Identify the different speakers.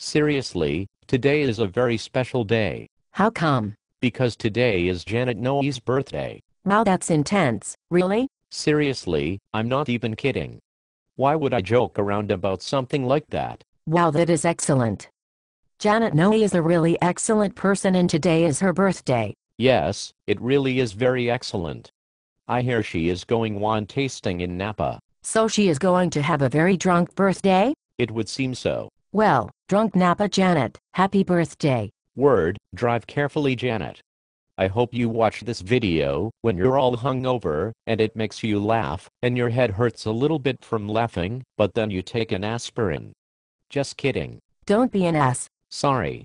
Speaker 1: Seriously, today is a very special day.
Speaker 2: How come?
Speaker 1: Because today is Janet Noe's birthday.
Speaker 2: Wow, that's intense. Really?
Speaker 1: Seriously, I'm not even kidding. Why would I joke around about something like that?
Speaker 2: Wow, that is excellent. Janet Noe is a really excellent person and today is her birthday.
Speaker 1: Yes, it really is very excellent. I hear she is going wine tasting in Napa.
Speaker 2: So she is going to have a very drunk birthday?
Speaker 1: It would seem so.
Speaker 2: Well, drunk Napa Janet, happy birthday.
Speaker 1: Word, drive carefully Janet. I hope you watch this video when you're all hungover and it makes you laugh and your head hurts a little bit from laughing, but then you take an aspirin. Just kidding.
Speaker 2: Don't be an ass.
Speaker 1: Sorry.